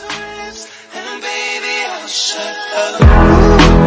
lips, and baby, I'll shut up.